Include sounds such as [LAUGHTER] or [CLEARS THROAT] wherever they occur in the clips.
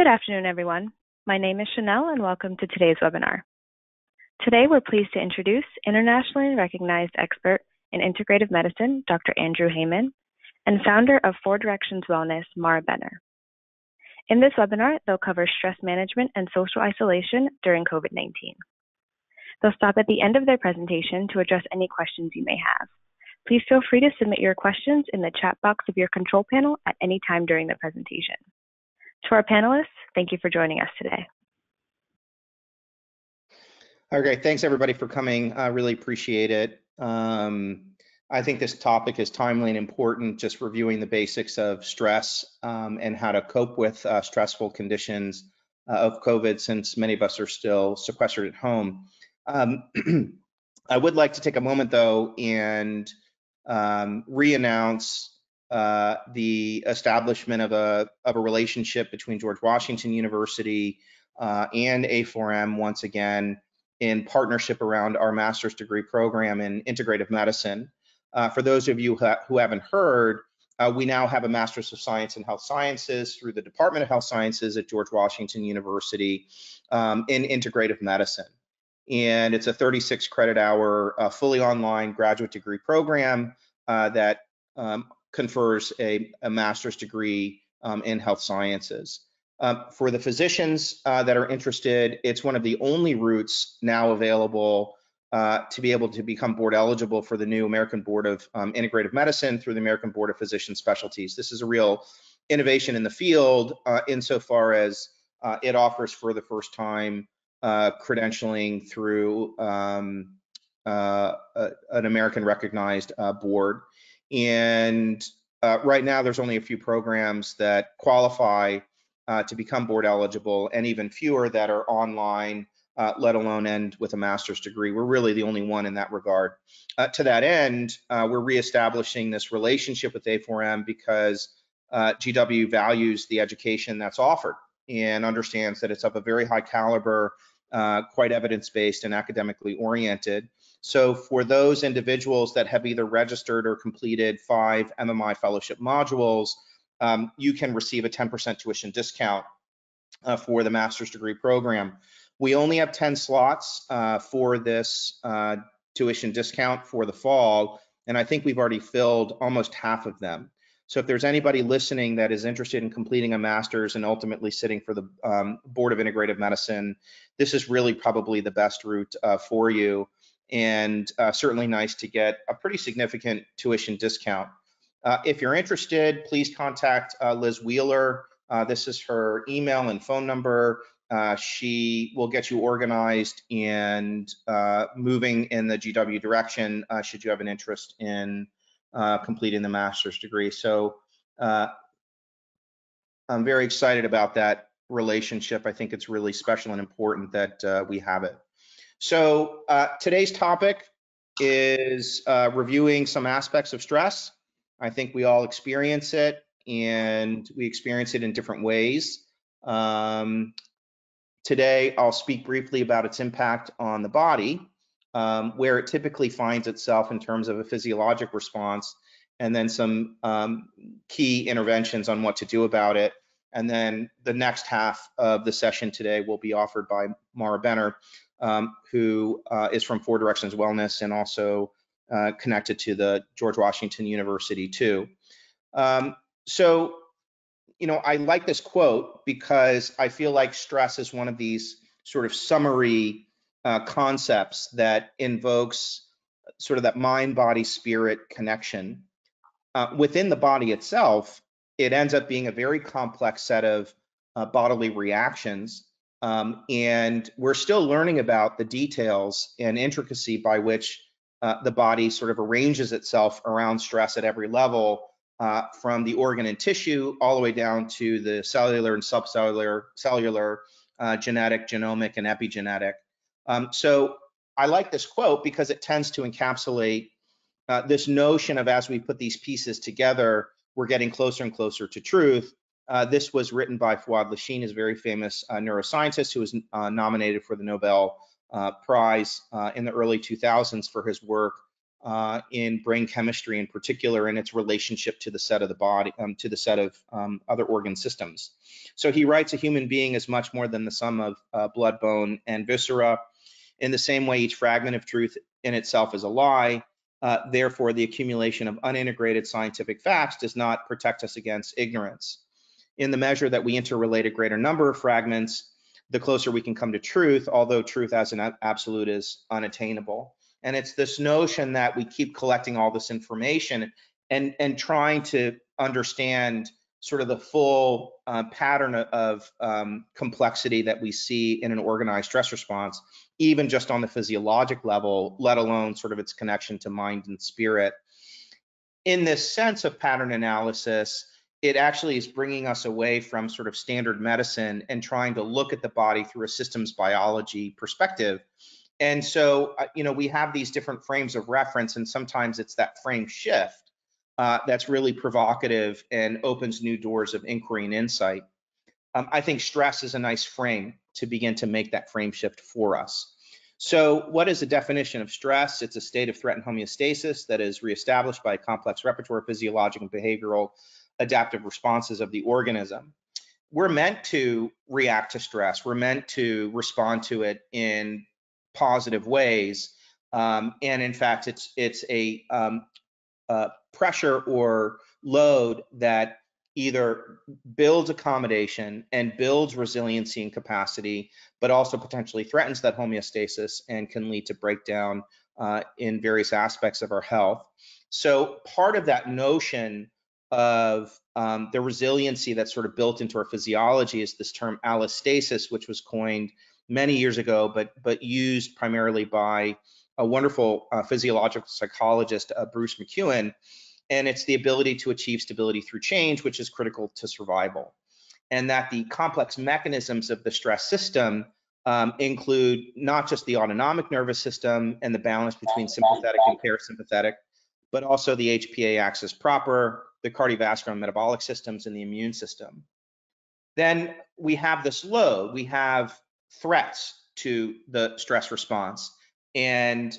Good afternoon, everyone. My name is Chanel, and welcome to today's webinar. Today, we're pleased to introduce internationally recognized expert in integrative medicine, Dr. Andrew Heyman, and founder of Four Directions Wellness, Mara Benner. In this webinar, they'll cover stress management and social isolation during COVID-19. They'll stop at the end of their presentation to address any questions you may have. Please feel free to submit your questions in the chat box of your control panel at any time during the presentation. To our panelists, thank you for joining us today. Okay, thanks everybody for coming. I really appreciate it. Um, I think this topic is timely and important, just reviewing the basics of stress um, and how to cope with uh, stressful conditions uh, of COVID since many of us are still sequestered at home. Um, [CLEARS THROAT] I would like to take a moment though and um, re-announce uh, the establishment of a, of a relationship between George Washington University uh, and A4M once again in partnership around our master's degree program in integrative medicine. Uh, for those of you who haven't heard, uh, we now have a Master's of Science in Health Sciences through the Department of Health Sciences at George Washington University um, in integrative medicine. And it's a 36 credit hour, uh, fully online graduate degree program uh, that um, confers a, a master's degree um, in health sciences. Um, for the physicians uh, that are interested, it's one of the only routes now available uh, to be able to become board eligible for the new American Board of um, Integrative Medicine through the American Board of Physician Specialties. This is a real innovation in the field uh, insofar as uh, it offers for the first time uh, credentialing through um, an American recognized board. And uh, right now, there's only a few programs that qualify uh, to become board eligible, and even fewer that are online, uh, let alone end with a master's degree. We're really the only one in that regard. Uh, to that end, uh, we're reestablishing this relationship with A4M because uh, GW values the education that's offered and understands that it's of a very high caliber, quite evidence-based and academically oriented. So for those individuals that have either registered or completed five MMI fellowship modules, um, you can receive a 10% tuition discount uh, for the master's degree program. We only have 10 slots uh, for this uh, tuition discount for the fall, and I think we've already filled almost half of them. So if there's anybody listening that is interested in completing a master's and ultimately sitting for the um, Board of Integrative Medicine, this is really probably the best route uh, for you and uh, certainly nice to get a pretty significant tuition discount. Uh, if you're interested, please contact uh, Liz Wheeler. Uh, this is her email and phone number. Uh, she will get you organized and uh, moving in the GW direction should you have an interest in completing the master's degree. So I'm very excited about that relationship. I think it's really special and important that we have it. So uh, today's topic is uh, reviewing some aspects of stress. I think we all experience it and we experience it in different ways. Um, today, I'll speak briefly about its impact on the body, um, where it typically finds itself in terms of a physiologic response, and then some um, key interventions on what to do about it. And then the next half of the session today will be offered by Mara Benner, um, who uh, is from Four Directions Wellness and also uh, connected to the George Washington University too. Um, so, you know, I like this quote because I feel like stress is one of these sort of summary uh, concepts that invokes sort of that mind body spirit connection. Uh, within the body itself, it ends up being a very complex set of uh, bodily reactions um, and we're still learning about the details and intricacy by which uh, the body sort of arranges itself around stress at every level, uh, from the organ and tissue all the way down to the cellular and subcellular, cellular, uh, genetic, genomic, and epigenetic. Um, so I like this quote because it tends to encapsulate uh, this notion of as we put these pieces together, we're getting closer and closer to truth. Uh, this was written by Fouad Lashin, a very famous uh, neuroscientist who was uh, nominated for the Nobel uh, Prize uh, in the early 2000s for his work uh, in brain chemistry in particular and its relationship to the set of the body, um, to the set of um, other organ systems. So he writes a human being is much more than the sum of blood, bone, and viscera. In the same way, each fragment of truth in itself is a lie. Therefore, the accumulation of unintegrated scientific facts does not protect us against ignorance. In the measure that we interrelate a greater number of fragments, the closer we can come to truth, although truth as an absolute is unattainable. And it's this notion that we keep collecting all this information and, and trying to understand sort of the full uh, pattern of um, complexity that we see in an organized stress response, even just on the physiologic level, let alone sort of its connection to mind and spirit. In this sense of pattern analysis, it actually is bringing us away from sort of standard medicine and trying to look at the body through a systems biology perspective and so, uh, you know, we have these different frames of reference, and sometimes it's that frame shift uh, that's really provocative and opens new doors of inquiry and insight. Um, I think stress is a nice frame to begin to make that frame shift for us. So, what is the definition of stress? It's a state of threat and homeostasis that is reestablished by a complex repertoire of physiological and behavioral adaptive responses of the organism. We're meant to react to stress. We're meant to respond to it in positive ways. Um, and in fact, it's it's a um, uh, pressure or load that either builds accommodation and builds resiliency and capacity, but also potentially threatens that homeostasis and can lead to breakdown uh, in various aspects of our health. So part of that notion of um, the resiliency that's sort of built into our physiology is this term allostasis, which was coined many years ago, but but used primarily by a wonderful uh, physiological psychologist, uh, Bruce McEwen, and it's the ability to achieve stability through change, which is critical to survival, and that the complex mechanisms of the stress system um, include not just the autonomic nervous system and the balance between sympathetic and parasympathetic, but also the HPA axis proper, the cardiovascular and metabolic systems, and the immune system. Then we have this load. We have threats to the stress response. And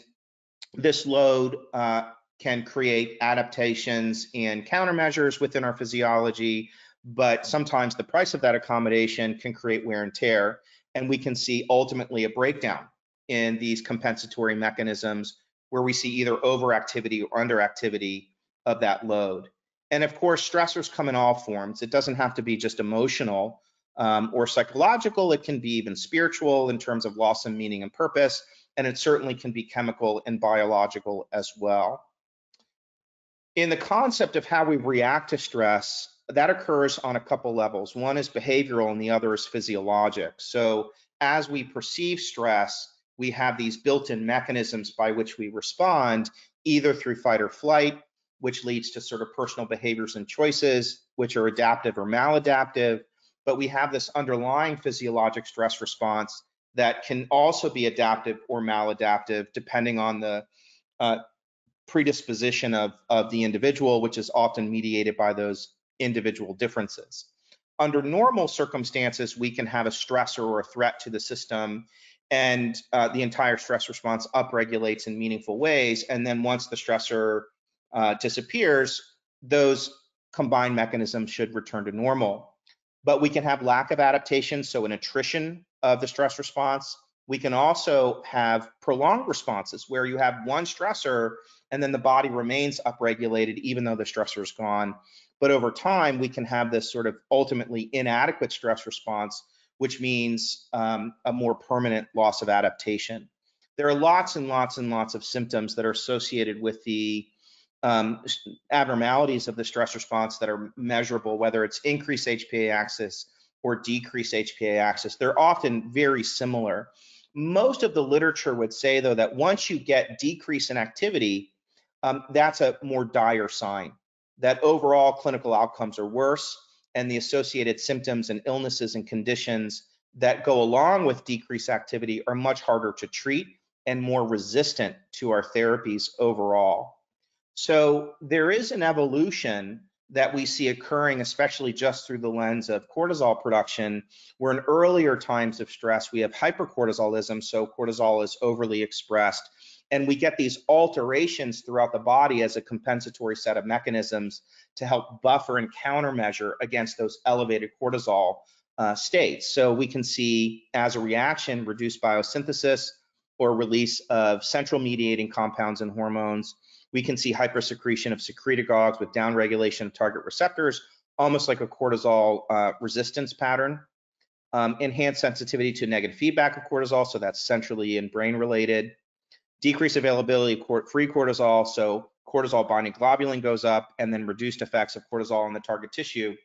this load uh, can create adaptations and countermeasures within our physiology, but sometimes the price of that accommodation can create wear and tear. And we can see ultimately a breakdown in these compensatory mechanisms where we see either overactivity or underactivity of that load. And of course, stressors come in all forms. It doesn't have to be just emotional um, or psychological. It can be even spiritual in terms of loss of meaning and purpose, and it certainly can be chemical and biological as well. In the concept of how we react to stress, that occurs on a couple levels. One is behavioral and the other is physiologic. So as we perceive stress, we have these built-in mechanisms by which we respond, either through fight or flight, which leads to sort of personal behaviors and choices, which are adaptive or maladaptive, but we have this underlying physiologic stress response that can also be adaptive or maladaptive depending on the uh, predisposition of, of the individual, which is often mediated by those individual differences. Under normal circumstances, we can have a stressor or a threat to the system and uh, the entire stress response upregulates in meaningful ways. And then once the stressor uh, disappears, those combined mechanisms should return to normal but we can have lack of adaptation, so an attrition of the stress response. We can also have prolonged responses where you have one stressor and then the body remains upregulated even though the stressor is gone. But over time, we can have this sort of ultimately inadequate stress response, which means um, a more permanent loss of adaptation. There are lots and lots and lots of symptoms that are associated with the um, abnormalities of the stress response that are measurable, whether it's increased HPA axis or decreased HPA axis. They're often very similar. Most of the literature would say, though, that once you get decrease in activity, um, that's a more dire sign, that overall clinical outcomes are worse and the associated symptoms and illnesses and conditions that go along with decreased activity are much harder to treat and more resistant to our therapies overall. So there is an evolution that we see occurring, especially just through the lens of cortisol production, where in earlier times of stress, we have hypercortisolism, so cortisol is overly expressed, and we get these alterations throughout the body as a compensatory set of mechanisms to help buffer and countermeasure against those elevated cortisol uh, states. So we can see, as a reaction, reduced biosynthesis or release of central mediating compounds and hormones, we can see hypersecretion of secretagogues with downregulation of target receptors, almost like a cortisol uh, resistance pattern. Um, enhanced sensitivity to negative feedback of cortisol, so that's centrally and brain related. Decreased availability of free cortisol, so cortisol binding globulin goes up, and then reduced effects of cortisol on the target tissue.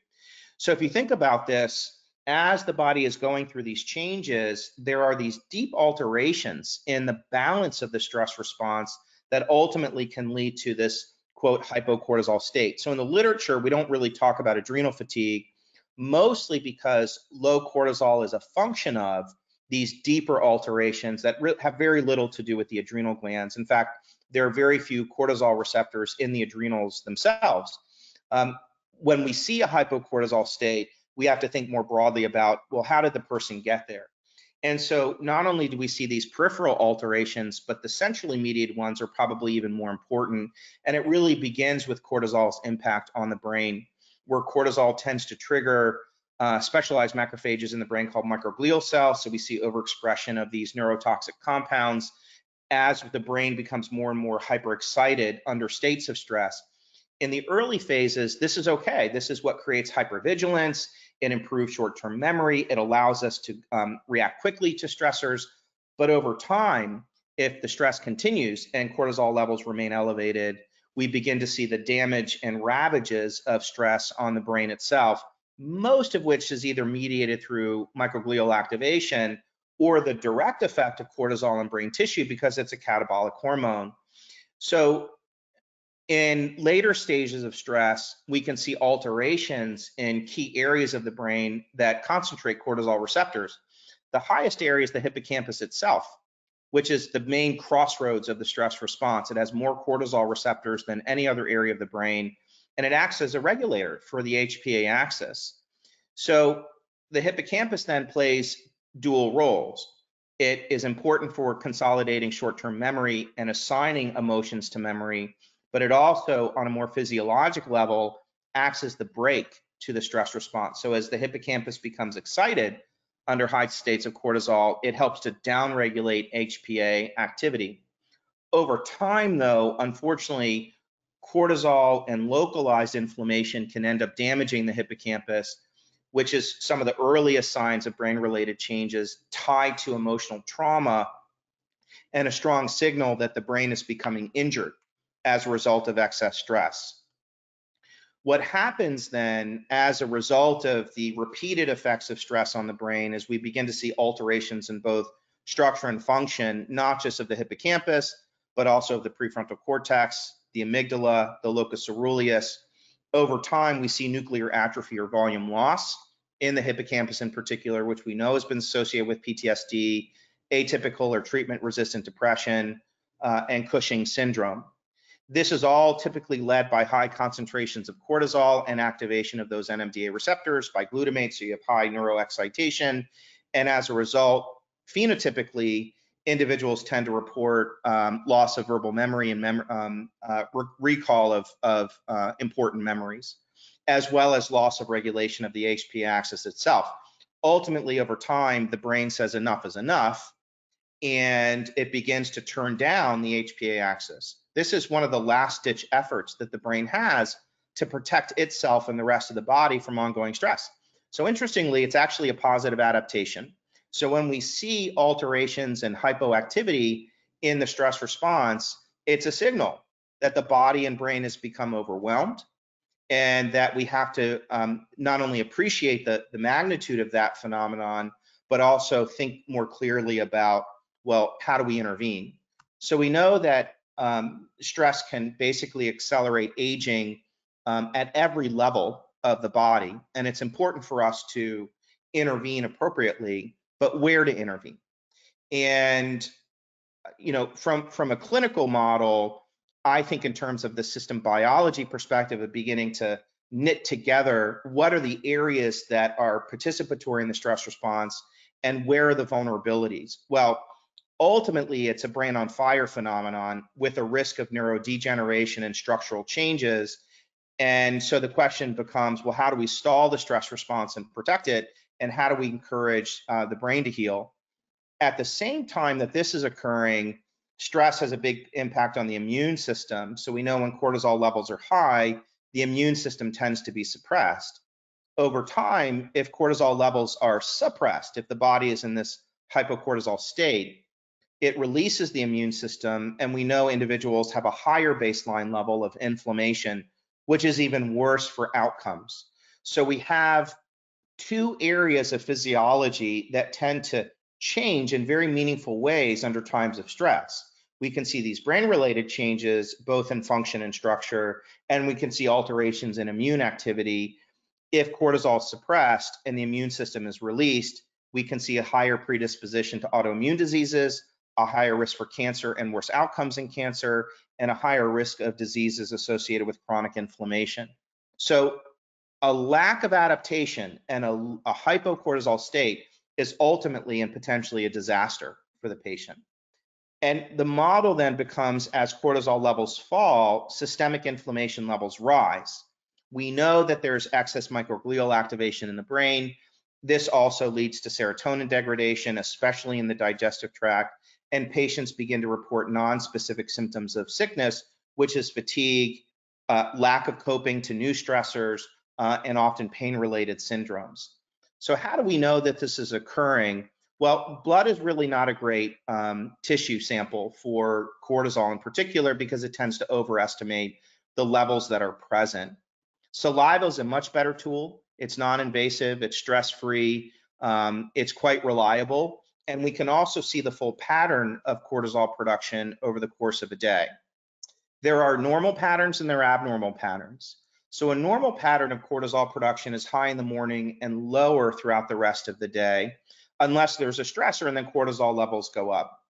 So if you think about this, as the body is going through these changes, there are these deep alterations in the balance of the stress response that ultimately can lead to this quote hypocortisol state. So in the literature, we don't really talk about adrenal fatigue, mostly because low cortisol is a function of these deeper alterations that have very little to do with the adrenal glands. In fact, there are very few cortisol receptors in the adrenals themselves. Um, when we see a hypocortisol state, we have to think more broadly about, well, how did the person get there? And so not only do we see these peripheral alterations, but the centrally mediated ones are probably even more important. And it really begins with cortisol's impact on the brain, where cortisol tends to trigger uh, specialized macrophages in the brain called microglial cells. So we see overexpression of these neurotoxic compounds as the brain becomes more and more hyperexcited under states of stress. In the early phases, this is okay. This is what creates hypervigilance. It improves short-term memory. It allows us to um, react quickly to stressors. But over time, if the stress continues and cortisol levels remain elevated, we begin to see the damage and ravages of stress on the brain itself, most of which is either mediated through microglial activation or the direct effect of cortisol on brain tissue because it's a catabolic hormone. So in later stages of stress, we can see alterations in key areas of the brain that concentrate cortisol receptors. The highest area is the hippocampus itself, which is the main crossroads of the stress response. It has more cortisol receptors than any other area of the brain, and it acts as a regulator for the HPA axis. So the hippocampus then plays dual roles. It is important for consolidating short-term memory and assigning emotions to memory, but it also, on a more physiologic level, acts as the brake to the stress response. So as the hippocampus becomes excited under high states of cortisol, it helps to downregulate HPA activity. Over time, though, unfortunately, cortisol and localized inflammation can end up damaging the hippocampus, which is some of the earliest signs of brain-related changes tied to emotional trauma and a strong signal that the brain is becoming injured as a result of excess stress. What happens then as a result of the repeated effects of stress on the brain is we begin to see alterations in both structure and function, not just of the hippocampus, but also of the prefrontal cortex, the amygdala, the locus coeruleus. Over time, we see nuclear atrophy or volume loss in the hippocampus in particular, which we know has been associated with PTSD, atypical or treatment resistant depression, uh, and Cushing syndrome. This is all typically led by high concentrations of cortisol and activation of those NMDA receptors by glutamate, so you have high neuroexcitation. And as a result, phenotypically, individuals tend to report um, loss of verbal memory and mem um, uh, re recall of, of uh, important memories, as well as loss of regulation of the HPA axis itself. Ultimately, over time, the brain says enough is enough, and it begins to turn down the HPA axis. This is one of the last ditch efforts that the brain has to protect itself and the rest of the body from ongoing stress. So interestingly, it's actually a positive adaptation. So when we see alterations and hypoactivity in the stress response, it's a signal that the body and brain has become overwhelmed and that we have to um, not only appreciate the, the magnitude of that phenomenon, but also think more clearly about, well, how do we intervene? So we know that um, stress can basically accelerate aging um, at every level of the body. And it's important for us to intervene appropriately, but where to intervene. And, you know, from, from a clinical model, I think in terms of the system biology perspective of beginning to knit together what are the areas that are participatory in the stress response and where are the vulnerabilities? Well, ultimately, it's a brain on fire phenomenon with a risk of neurodegeneration and structural changes. And so the question becomes, well, how do we stall the stress response and protect it? And how do we encourage uh, the brain to heal? At the same time that this is occurring, stress has a big impact on the immune system. So we know when cortisol levels are high, the immune system tends to be suppressed. Over time, if cortisol levels are suppressed, if the body is in this hypocortisol state, it releases the immune system, and we know individuals have a higher baseline level of inflammation, which is even worse for outcomes. So we have two areas of physiology that tend to change in very meaningful ways under times of stress. We can see these brain related changes both in function and structure, and we can see alterations in immune activity. If cortisol is suppressed and the immune system is released, we can see a higher predisposition to autoimmune diseases, a higher risk for cancer and worse outcomes in cancer, and a higher risk of diseases associated with chronic inflammation. So a lack of adaptation and a, a hypocortisol state is ultimately and potentially a disaster for the patient. And the model then becomes as cortisol levels fall, systemic inflammation levels rise. We know that there's excess microglial activation in the brain. This also leads to serotonin degradation, especially in the digestive tract, and patients begin to report non-specific symptoms of sickness, which is fatigue, uh, lack of coping to new stressors, uh, and often pain-related syndromes. So how do we know that this is occurring? Well, blood is really not a great um, tissue sample for cortisol in particular because it tends to overestimate the levels that are present. Saliva is a much better tool. It's non-invasive, it's stress-free, um, it's quite reliable, and we can also see the full pattern of cortisol production over the course of a day. There are normal patterns and there are abnormal patterns. So a normal pattern of cortisol production is high in the morning and lower throughout the rest of the day, unless there's a stressor and then cortisol levels go up.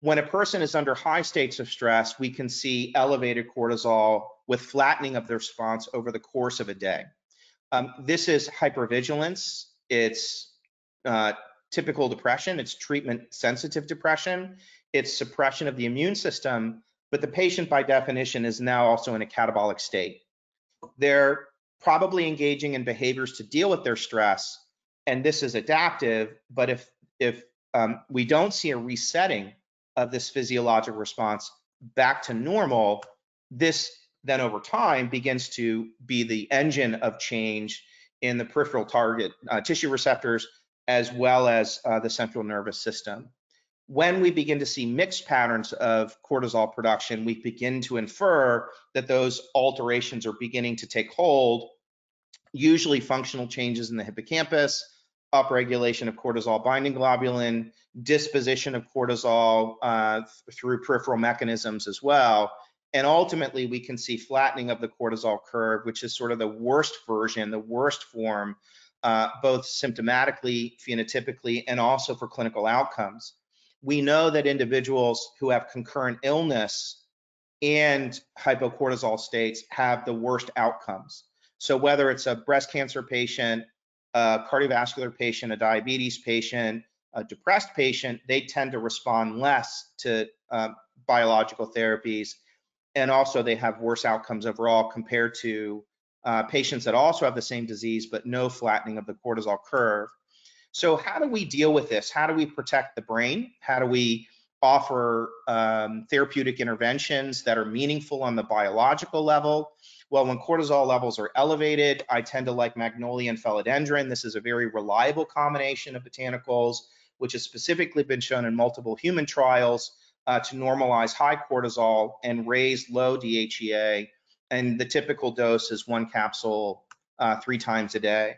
When a person is under high states of stress, we can see elevated cortisol with flattening of the response over the course of a day. Um, this is hypervigilance. It's uh, typical depression, it's treatment sensitive depression, it's suppression of the immune system, but the patient by definition is now also in a catabolic state. They're probably engaging in behaviors to deal with their stress, and this is adaptive, but if, if um, we don't see a resetting of this physiologic response back to normal, this then over time begins to be the engine of change in the peripheral target uh, tissue receptors as well as uh, the central nervous system. When we begin to see mixed patterns of cortisol production, we begin to infer that those alterations are beginning to take hold, usually functional changes in the hippocampus, upregulation of cortisol binding globulin, disposition of cortisol uh, through peripheral mechanisms as well. And ultimately, we can see flattening of the cortisol curve, which is sort of the worst version, the worst form uh, both symptomatically, phenotypically, and also for clinical outcomes. We know that individuals who have concurrent illness and hypocortisol states have the worst outcomes. So whether it's a breast cancer patient, a cardiovascular patient, a diabetes patient, a depressed patient, they tend to respond less to uh, biological therapies. And also they have worse outcomes overall compared to uh, patients that also have the same disease, but no flattening of the cortisol curve. So how do we deal with this? How do we protect the brain? How do we offer um, therapeutic interventions that are meaningful on the biological level? Well, when cortisol levels are elevated, I tend to like magnolia and phellodendron. This is a very reliable combination of botanicals, which has specifically been shown in multiple human trials uh, to normalize high cortisol and raise low DHEA and the typical dose is one capsule uh, three times a day.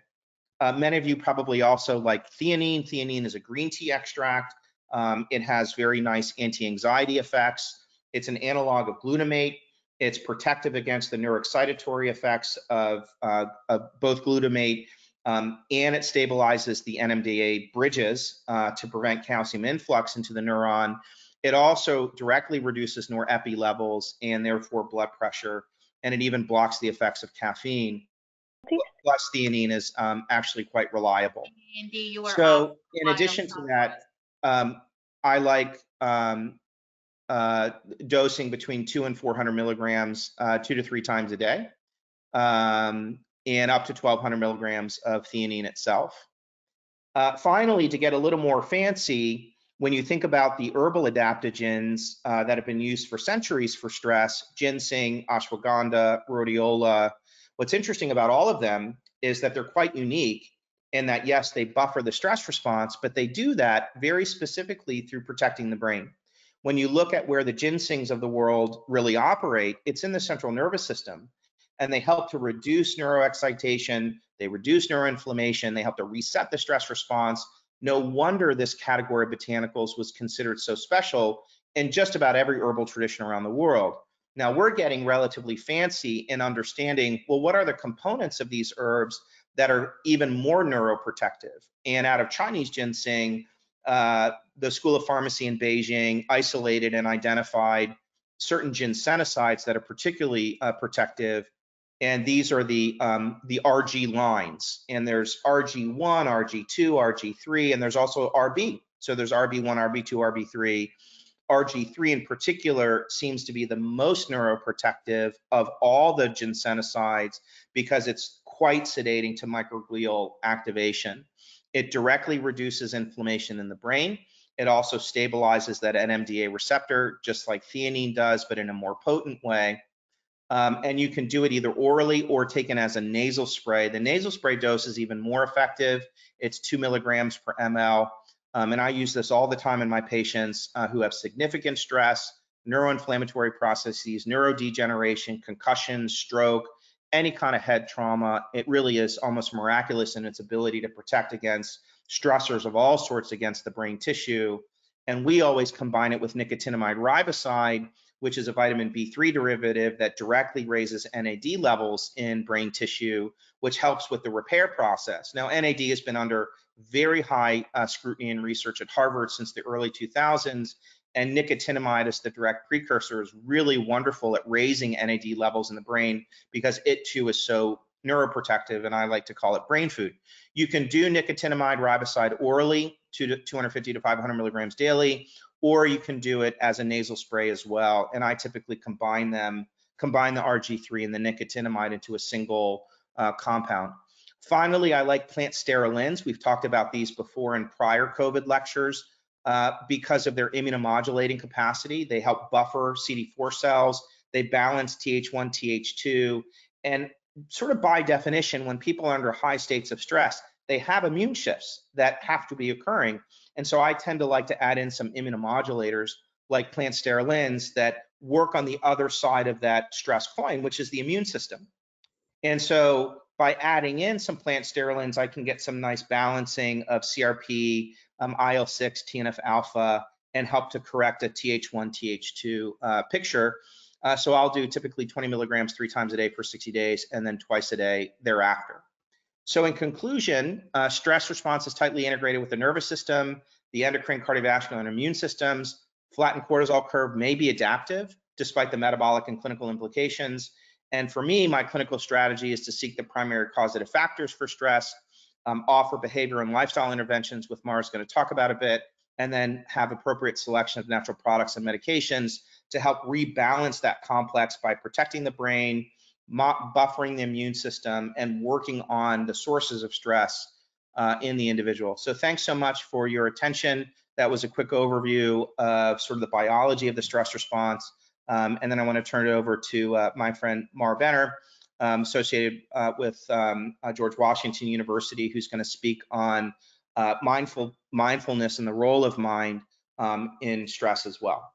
Uh, many of you probably also like theanine. Theanine is a green tea extract. Um, it has very nice anti-anxiety effects. It's an analog of glutamate. It's protective against the neuroexcitatory effects of, uh, of both glutamate um, and it stabilizes the NMDA bridges uh, to prevent calcium influx into the neuron. It also directly reduces norepi levels and therefore blood pressure and it even blocks the effects of caffeine. Plus, theanine is um, actually quite reliable. Andy, you are off. So, in addition to that, um, I like um, uh, dosing between two and 400 milligrams, uh, two to three times a day, um, and up to 1200 milligrams of theanine itself. Uh, finally, to get a little more fancy, when you think about the herbal adaptogens uh, that have been used for centuries for stress, ginseng, ashwagandha, rhodiola, what's interesting about all of them is that they're quite unique in that, yes, they buffer the stress response, but they do that very specifically through protecting the brain. When you look at where the ginsengs of the world really operate, it's in the central nervous system and they help to reduce neuroexcitation, they reduce neuroinflammation, they help to reset the stress response. No wonder this category of botanicals was considered so special in just about every herbal tradition around the world. Now we're getting relatively fancy in understanding, well, what are the components of these herbs that are even more neuroprotective? And out of Chinese ginseng, uh, the School of Pharmacy in Beijing isolated and identified certain ginsenosides that are particularly uh, protective and these are the um, the RG lines. And there's RG1, RG2, RG3, and there's also RB. So there's RB1, RB2, RB3. RG3 in particular seems to be the most neuroprotective of all the ginsenosides because it's quite sedating to microglial activation. It directly reduces inflammation in the brain. It also stabilizes that NMDA receptor, just like theanine does, but in a more potent way. Um, and you can do it either orally or taken as a nasal spray. The nasal spray dose is even more effective. It's two milligrams per ml. Um, and I use this all the time in my patients uh, who have significant stress, neuroinflammatory processes, neurodegeneration, concussion, stroke, any kind of head trauma. It really is almost miraculous in its ability to protect against stressors of all sorts against the brain tissue. And we always combine it with nicotinamide riboside, which is a vitamin B3 derivative that directly raises NAD levels in brain tissue, which helps with the repair process. Now, NAD has been under very high uh, scrutiny and research at Harvard since the early 2000s, and nicotinamide as the direct precursor is really wonderful at raising NAD levels in the brain because it too is so neuroprotective, and I like to call it brain food. You can do nicotinamide riboside orally, to 250 to 500 milligrams daily, or you can do it as a nasal spray as well. And I typically combine them, combine the RG3 and the nicotinamide into a single uh, compound. Finally, I like plant sterolins. We've talked about these before in prior COVID lectures uh, because of their immunomodulating capacity. They help buffer CD4 cells, they balance Th1, Th2, and sort of by definition, when people are under high states of stress, they have immune shifts that have to be occurring. And so I tend to like to add in some immunomodulators like plant sterolins that work on the other side of that stress coin, which is the immune system. And so by adding in some plant sterolins, I can get some nice balancing of CRP, um, IL-6, TNF alpha, and help to correct a Th1, Th2 uh, picture. Uh, so I'll do typically 20 milligrams three times a day for 60 days and then twice a day thereafter. So in conclusion, uh, stress response is tightly integrated with the nervous system, the endocrine, cardiovascular, and immune systems. Flattened cortisol curve may be adaptive despite the metabolic and clinical implications. And for me, my clinical strategy is to seek the primary causative factors for stress, um, offer behavior and lifestyle interventions, with Mara's going to talk about a bit, and then have appropriate selection of natural products and medications to help rebalance that complex by protecting the brain, buffering the immune system, and working on the sources of stress uh, in the individual. So thanks so much for your attention. That was a quick overview of sort of the biology of the stress response. Um, and then I want to turn it over to uh, my friend Mara Benner, um, associated uh, with um, uh, George Washington University, who's going to speak on uh, mindful mindfulness and the role of mind um, in stress as well.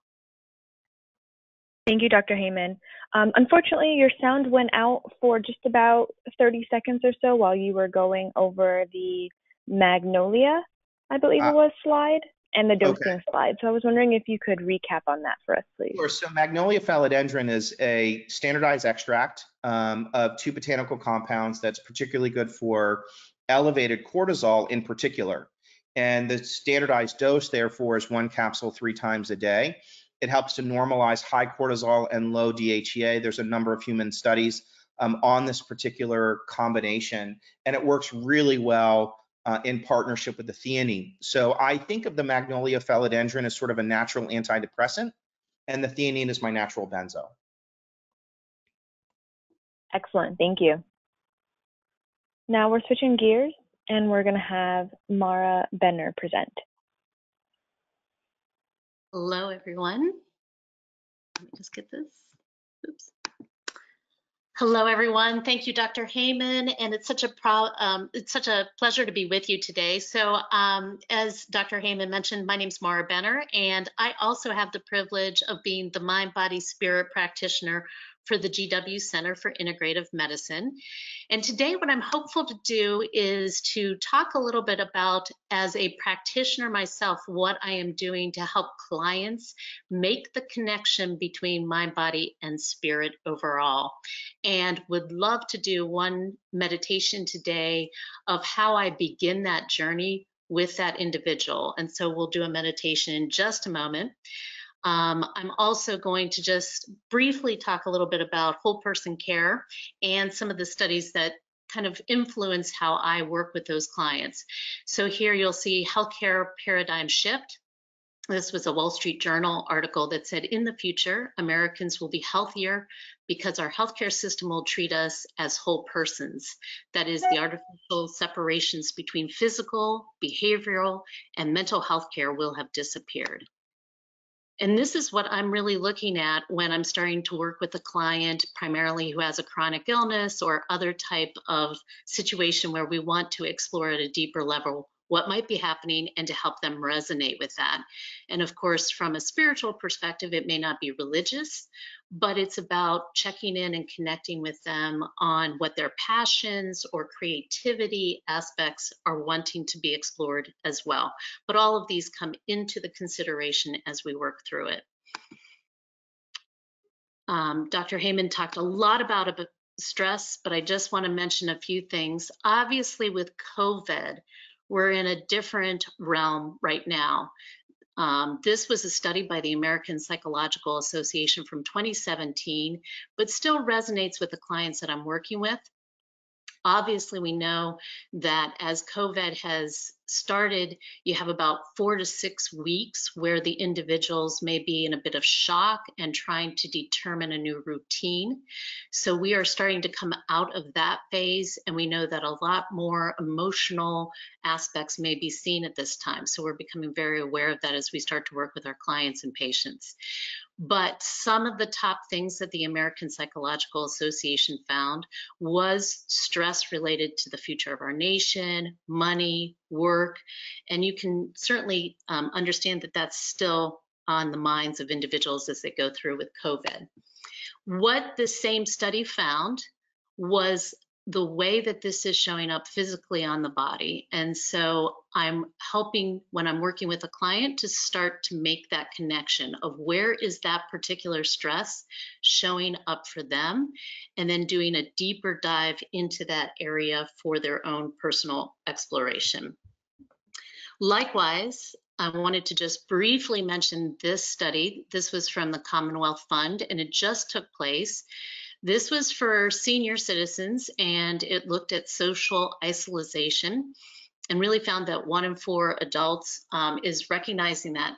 Thank you, Dr. Heyman. Um, unfortunately, your sound went out for just about 30 seconds or so while you were going over the Magnolia, I believe uh, it was, slide and the dosing okay. slide. So I was wondering if you could recap on that for us, please. Sure. So Magnolia phellodendron is a standardized extract um, of two botanical compounds that's particularly good for elevated cortisol in particular. And the standardized dose, therefore, is one capsule three times a day. It helps to normalize high cortisol and low DHEA. There's a number of human studies um, on this particular combination, and it works really well uh, in partnership with the theanine. So I think of the Magnolia phellodendron as sort of a natural antidepressant, and the theanine is my natural benzo. Excellent, thank you. Now we're switching gears and we're going to have Mara Benner present. Hello, everyone. Let me just get this. Oops. Hello, everyone. Thank you, Dr. Heyman, and it's such a um, it's such a pleasure to be with you today. So, um, as Dr. Heyman mentioned, my name is Mara Benner, and I also have the privilege of being the mind, body, spirit practitioner for the GW Center for Integrative Medicine. And today, what I'm hopeful to do is to talk a little bit about, as a practitioner myself, what I am doing to help clients make the connection between mind, body, and spirit overall. And would love to do one meditation today of how I begin that journey with that individual. And so we'll do a meditation in just a moment. Um, I'm also going to just briefly talk a little bit about whole person care and some of the studies that kind of influence how I work with those clients. So here you'll see healthcare paradigm shift. This was a Wall Street Journal article that said in the future, Americans will be healthier because our healthcare system will treat us as whole persons. That is, the artificial separations between physical, behavioral, and mental health care will have disappeared. And this is what I'm really looking at when I'm starting to work with a client, primarily who has a chronic illness or other type of situation where we want to explore at a deeper level what might be happening and to help them resonate with that. And of course, from a spiritual perspective, it may not be religious, but it's about checking in and connecting with them on what their passions or creativity aspects are wanting to be explored as well. But all of these come into the consideration as we work through it. Um, Dr. Heyman talked a lot about stress, but I just want to mention a few things. Obviously, with COVID, we're in a different realm right now. Um, this was a study by the American Psychological Association from 2017, but still resonates with the clients that I'm working with. Obviously, we know that as COVID has started, you have about four to six weeks where the individuals may be in a bit of shock and trying to determine a new routine. So we are starting to come out of that phase, and we know that a lot more emotional aspects may be seen at this time. So we're becoming very aware of that as we start to work with our clients and patients. But some of the top things that the American Psychological Association found was stress related to the future of our nation, money, work, and you can certainly um, understand that that's still on the minds of individuals as they go through with COVID. What the same study found was the way that this is showing up physically on the body. And so I'm helping when I'm working with a client to start to make that connection of where is that particular stress showing up for them, and then doing a deeper dive into that area for their own personal exploration. Likewise, I wanted to just briefly mention this study. This was from the Commonwealth Fund, and it just took place this was for senior citizens and it looked at social isolation and really found that one in four adults um, is recognizing that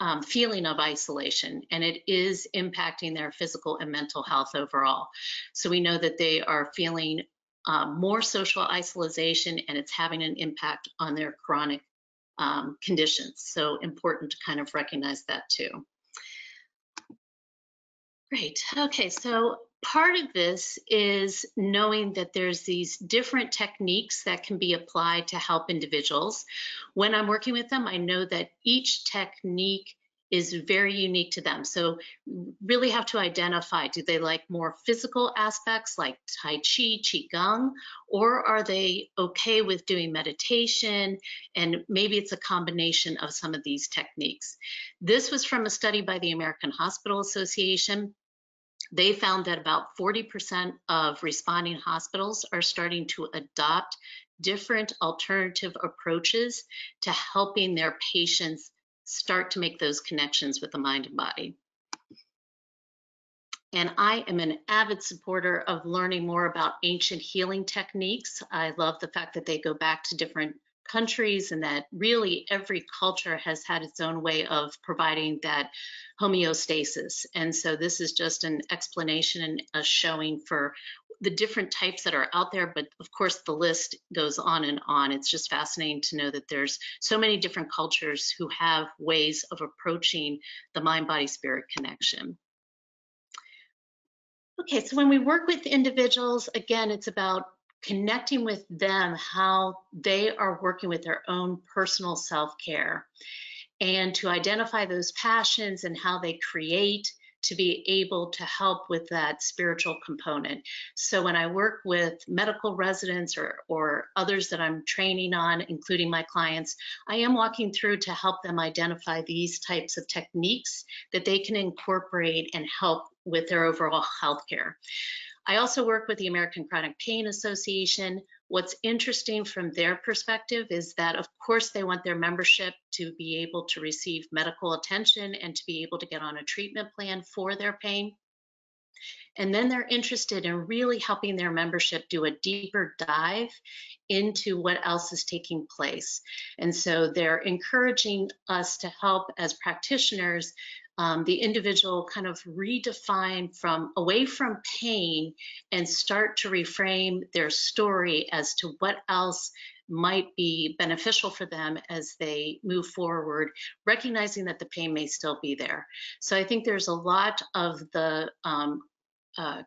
um, feeling of isolation and it is impacting their physical and mental health overall. So we know that they are feeling um, more social isolation and it's having an impact on their chronic um, conditions. So important to kind of recognize that too. Great. Okay, so part of this is knowing that there's these different techniques that can be applied to help individuals. When I'm working with them, I know that each technique is very unique to them. So really have to identify, do they like more physical aspects like Tai Chi, Qigong, or are they okay with doing meditation? And maybe it's a combination of some of these techniques. This was from a study by the American Hospital Association they found that about 40% of responding hospitals are starting to adopt different alternative approaches to helping their patients start to make those connections with the mind and body. And I am an avid supporter of learning more about ancient healing techniques. I love the fact that they go back to different countries and that really every culture has had its own way of providing that homeostasis. And so this is just an explanation and a showing for the different types that are out there, but of course the list goes on and on. It's just fascinating to know that there's so many different cultures who have ways of approaching the mind body spirit connection. Okay, so when we work with individuals, again, it's about connecting with them how they are working with their own personal self care and to identify those passions and how they create to be able to help with that spiritual component. So when I work with medical residents or, or others that I'm training on, including my clients, I am walking through to help them identify these types of techniques that they can incorporate and help with their overall health care. I also work with the American Chronic Pain Association. What's interesting from their perspective is that, of course, they want their membership to be able to receive medical attention and to be able to get on a treatment plan for their pain. And then they're interested in really helping their membership do a deeper dive into what else is taking place. And so they're encouraging us to help as practitioners um, the individual kind of redefine from away from pain and start to reframe their story as to what else might be beneficial for them as they move forward, recognizing that the pain may still be there. So I think there's a lot of the um, uh,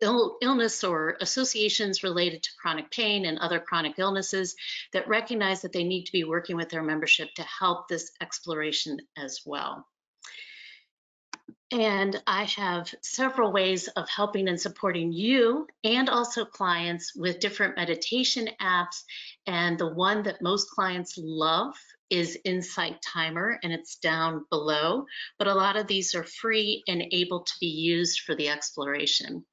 Ill, illness or associations related to chronic pain and other chronic illnesses that recognize that they need to be working with their membership to help this exploration as well. And I have several ways of helping and supporting you and also clients with different meditation apps. And the one that most clients love is Insight Timer, and it's down below. But a lot of these are free and able to be used for the exploration.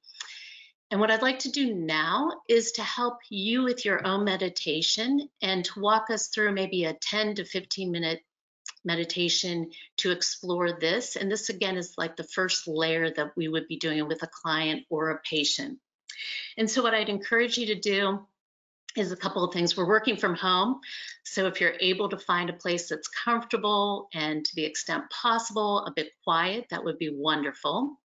And what I'd like to do now is to help you with your own meditation and to walk us through maybe a 10 to 15 minute meditation to explore this. And this again is like the first layer that we would be doing with a client or a patient. And so what I'd encourage you to do is a couple of things. We're working from home. So if you're able to find a place that's comfortable and to the extent possible, a bit quiet, that would be wonderful.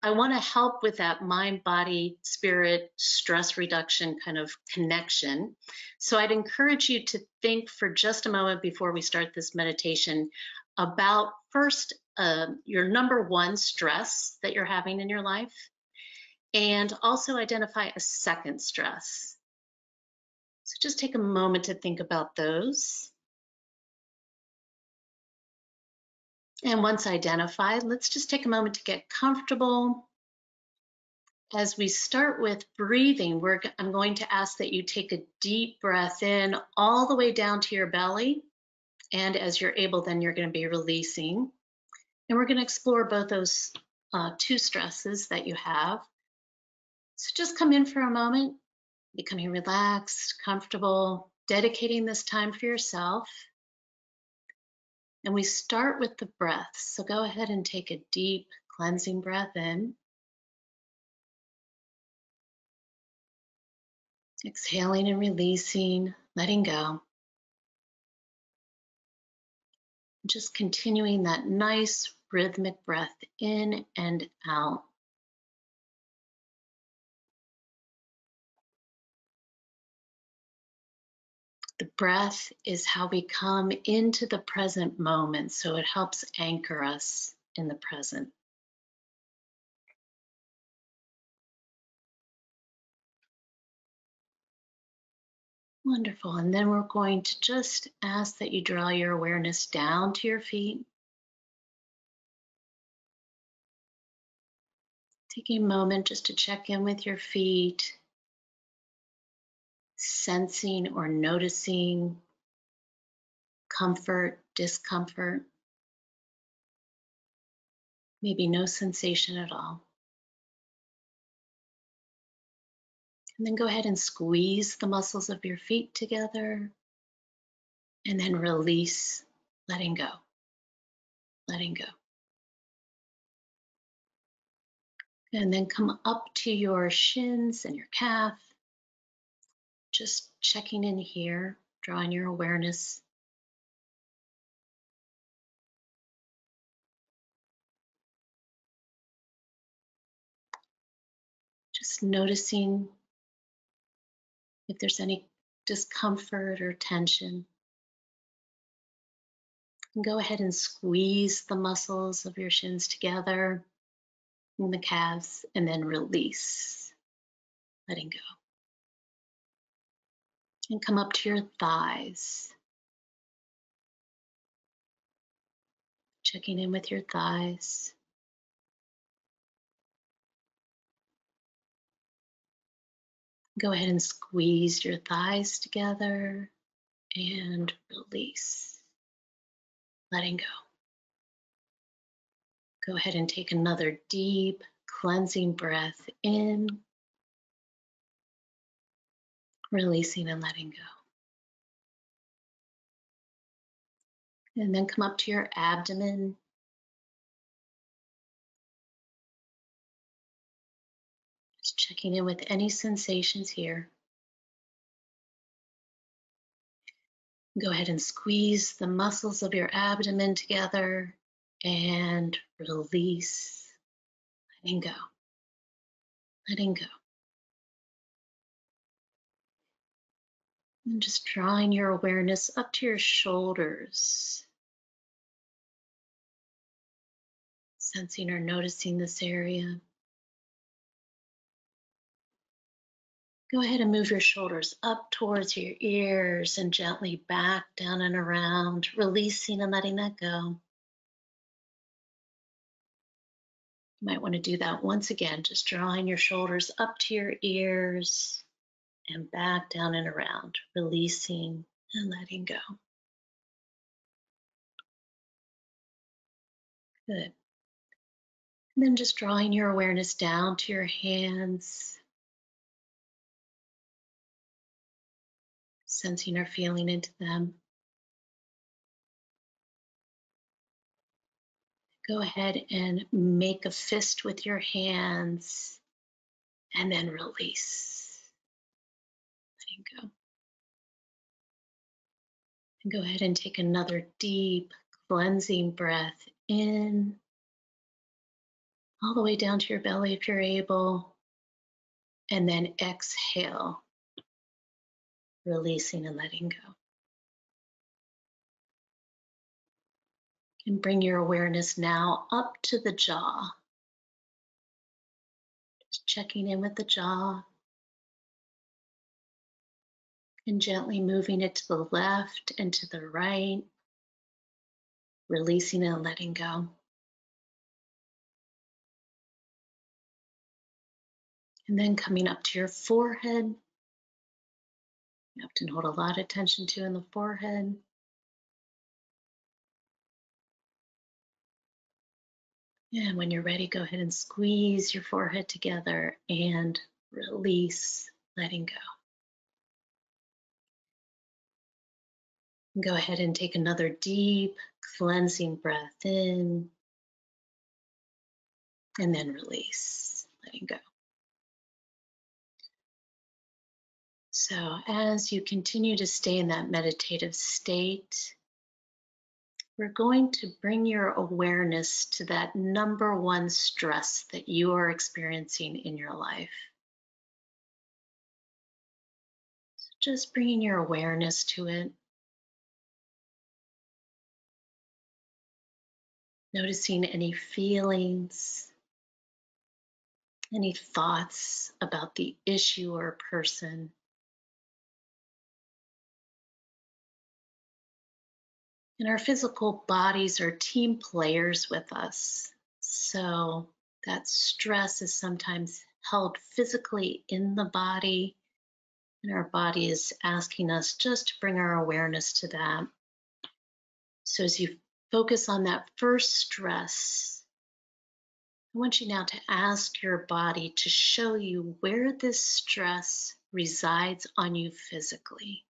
I want to help with that mind, body, spirit, stress reduction kind of connection. So I'd encourage you to think for just a moment before we start this meditation about first uh, your number one stress that you're having in your life, and also identify a second stress. So just take a moment to think about those. And once identified, let's just take a moment to get comfortable. As we start with breathing, we're, I'm going to ask that you take a deep breath in all the way down to your belly. And as you're able, then you're going to be releasing. And we're going to explore both those uh, two stresses that you have. So just come in for a moment, becoming relaxed, comfortable, dedicating this time for yourself. And we start with the breath. So go ahead and take a deep cleansing breath in. Exhaling and releasing, letting go. Just continuing that nice rhythmic breath in and out. The breath is how we come into the present moment, so it helps anchor us in the present. Wonderful. And then we're going to just ask that you draw your awareness down to your feet. Taking a moment just to check in with your feet, sensing or noticing comfort, discomfort, maybe no sensation at all. And then go ahead and squeeze the muscles of your feet together and then release, letting go. letting go. And then come up to your shins and your calf. Just checking in here, drawing your awareness. Just noticing if there's any discomfort or tension. And go ahead and squeeze the muscles of your shins together in the calves and then release, letting go. And come up to your thighs. Checking in with your thighs. Go ahead and squeeze your thighs together and release, letting go. Go ahead and take another deep cleansing breath in, releasing and letting go. And then come up to your abdomen. Just checking in with any sensations here. Go ahead and squeeze the muscles of your abdomen together and release, letting go, letting go. And just drawing your awareness up to your shoulders. Sensing or noticing this area. Go ahead and move your shoulders up towards your ears and gently back down and around, releasing and letting that go. You might want to do that once again, just drawing your shoulders up to your ears and back down and around, releasing and letting go. Good. And then just drawing your awareness down to your hands, sensing or feeling into them. Go ahead and make a fist with your hands and then release. Go ahead and take another deep cleansing breath in, all the way down to your belly if you're able, and then exhale, releasing and letting go. And bring your awareness now up to the jaw. Just checking in with the jaw. And gently moving it to the left and to the right. Releasing and letting go. And then coming up to your forehead. You often hold a lot of attention to in the forehead. And when you're ready, go ahead and squeeze your forehead together and release, letting go. Go ahead and take another deep cleansing breath in and then release, letting go. So, as you continue to stay in that meditative state, we're going to bring your awareness to that number one stress that you are experiencing in your life. So just bringing your awareness to it. Noticing any feelings, any thoughts about the issue or person. And our physical bodies are team players with us. So that stress is sometimes held physically in the body, and our body is asking us just to bring our awareness to that. So as you focus on that first stress. I want you now to ask your body to show you where this stress resides on you physically.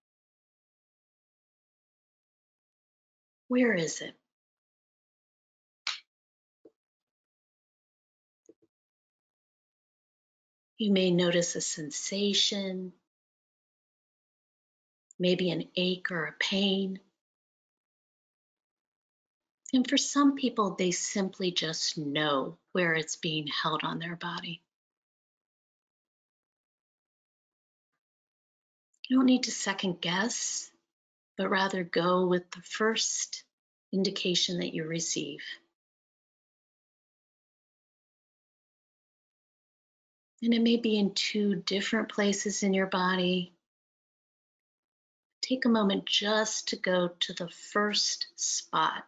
Where is it? You may notice a sensation, maybe an ache or a pain. And for some people, they simply just know where it's being held on their body. You don't need to second guess, but rather go with the first indication that you receive. And it may be in two different places in your body. Take a moment just to go to the first spot.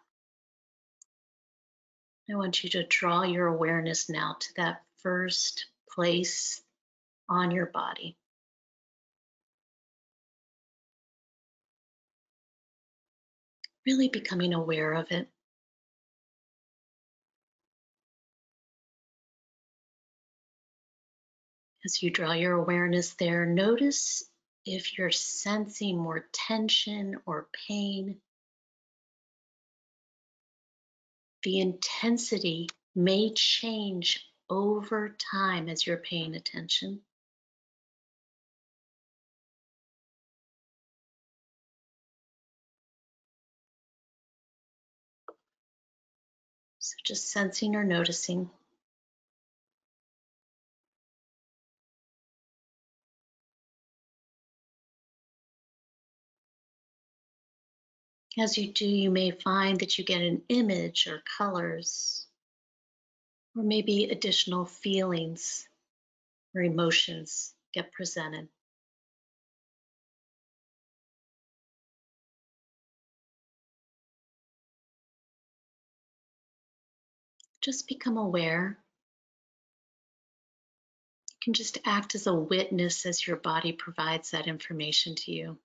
I want you to draw your awareness now to that first place on your body. Really becoming aware of it. As you draw your awareness there, notice if you're sensing more tension or pain. The intensity may change over time as you're paying attention. So just sensing or noticing. As you do, you may find that you get an image or colors, or maybe additional feelings or emotions get presented. Just become aware. You can just act as a witness as your body provides that information to you.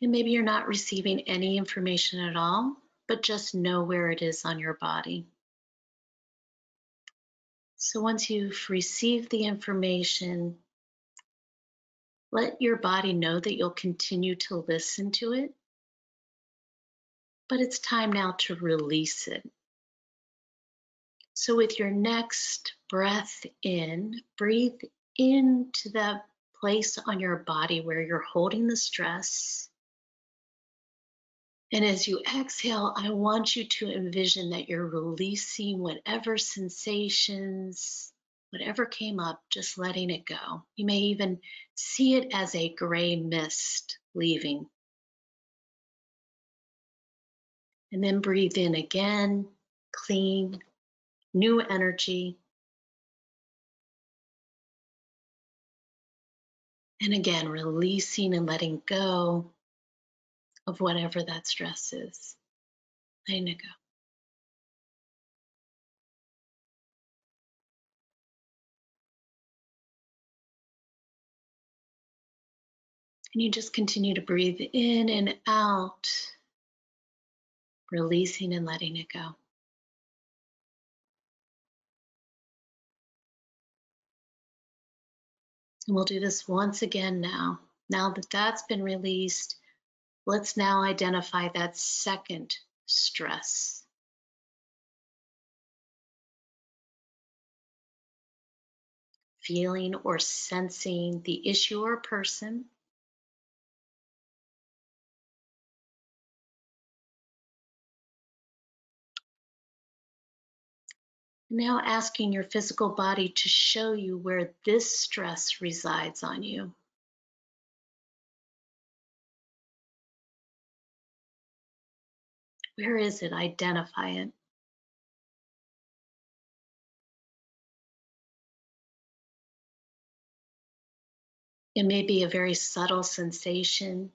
And maybe you're not receiving any information at all, but just know where it is on your body. So once you've received the information, let your body know that you'll continue to listen to it, but it's time now to release it. So with your next breath in, breathe into that place on your body where you're holding the stress and as you exhale, I want you to envision that you're releasing whatever sensations, whatever came up, just letting it go. You may even see it as a gray mist leaving. And then breathe in again, clean, new energy. And again, releasing and letting go of whatever that stress is. Letting it go. And you just continue to breathe in and out, releasing and letting it go. And we'll do this once again now. Now that that's been released, Let's now identify that second stress. Feeling or sensing the issue or person. Now asking your physical body to show you where this stress resides on you. Where is it? Identify it. It may be a very subtle sensation.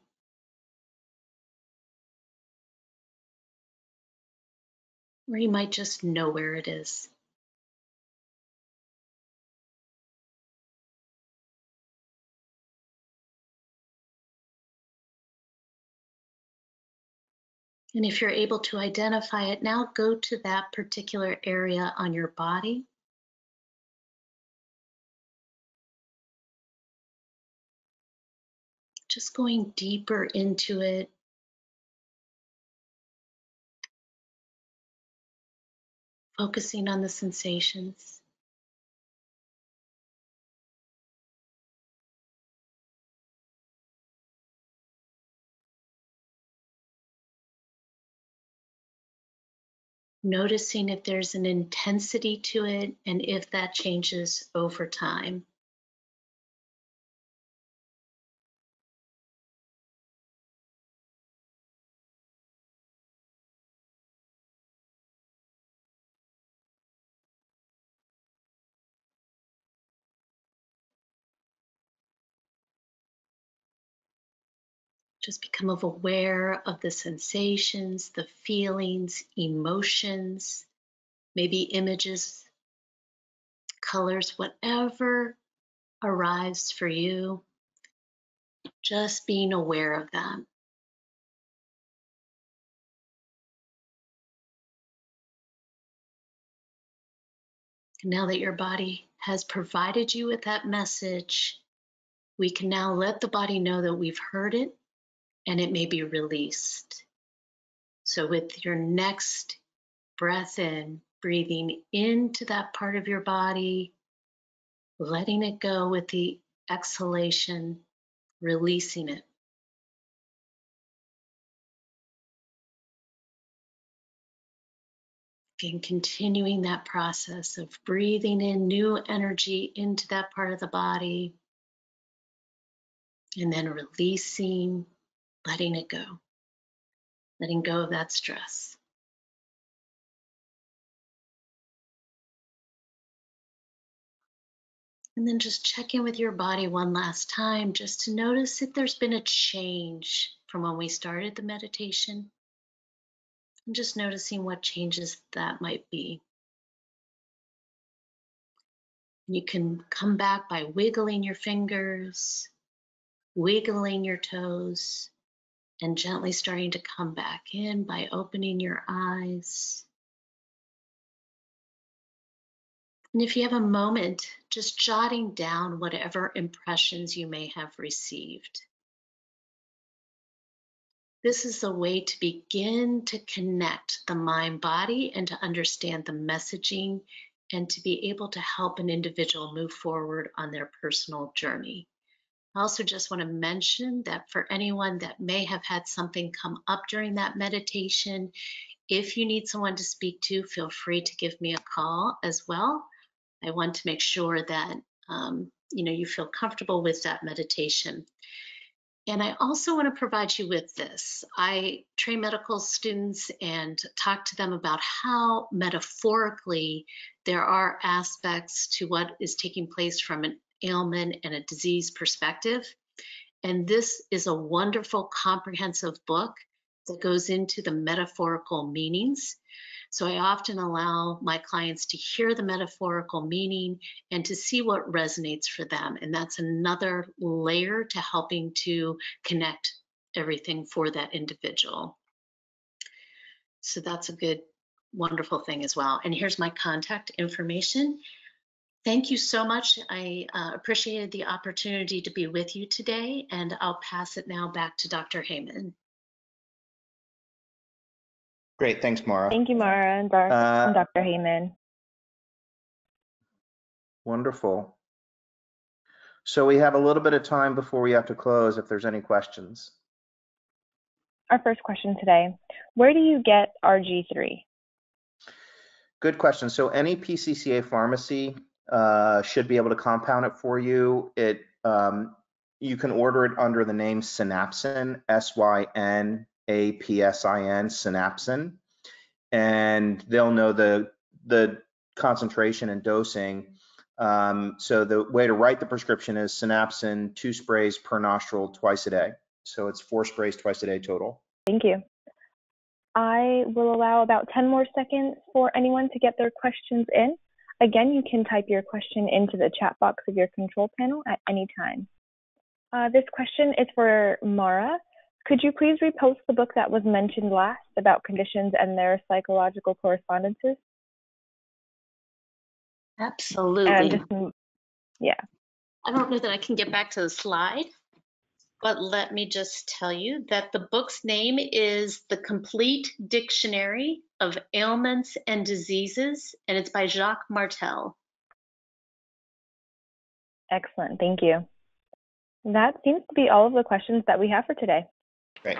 Or you might just know where it is. And if you're able to identify it, now go to that particular area on your body. Just going deeper into it. Focusing on the sensations. Noticing if there's an intensity to it and if that changes over time. Just become aware of the sensations, the feelings, emotions, maybe images, colors, whatever arrives for you. Just being aware of them. Now that your body has provided you with that message, we can now let the body know that we've heard it and it may be released. So, with your next breath in, breathing into that part of your body, letting it go with the exhalation, releasing it. Again, continuing that process of breathing in new energy into that part of the body and then releasing letting it go, letting go of that stress. And then just check in with your body one last time just to notice if there's been a change from when we started the meditation. And just noticing what changes that might be. You can come back by wiggling your fingers, wiggling your toes, and gently starting to come back in by opening your eyes. And if you have a moment, just jotting down whatever impressions you may have received. This is a way to begin to connect the mind body and to understand the messaging and to be able to help an individual move forward on their personal journey. I also just want to mention that for anyone that may have had something come up during that meditation, if you need someone to speak to, feel free to give me a call as well. I want to make sure that um, you know you feel comfortable with that meditation. And I also want to provide you with this. I train medical students and talk to them about how metaphorically there are aspects to what is taking place from an ailment and a disease perspective. And this is a wonderful comprehensive book that goes into the metaphorical meanings. So I often allow my clients to hear the metaphorical meaning and to see what resonates for them. And that's another layer to helping to connect everything for that individual. So that's a good, wonderful thing as well. And here's my contact information. Thank you so much. I uh, appreciated the opportunity to be with you today, and I'll pass it now back to Dr. Heyman. Great, thanks, Mara. Thank you, Mara and, Dar- Uh, and Dr. Heyman. Wonderful. So we have a little bit of time before we have to close if there's any questions. Our first question today Where do you get RG3? Good question. So any PCCA pharmacy uh, should be able to compound it for you. It um, you can order it under the name Synapsin, S-Y-N-A-P-S-I-N, Synapsin, and they'll know the the concentration and dosing. Um, so the way to write the prescription is Synapsin, two sprays per nostril twice a day. So it's four sprays twice a day total. Thank you. I will allow about 10 more seconds for anyone to get their questions in. Again, you can type your question into the chat box of your control panel at any time. Uh, this question is for Mara. Could you please repost the book that was mentioned last about conditions and their psychological correspondences? Absolutely. Just, yeah. I don't know that I can get back to the slide, but let me just tell you that the book's name is The Complete Dictionary of Ailments and Diseases, and it's by Jacques Martel. Excellent, thank you. That seems to be all of the questions that we have for today. Great.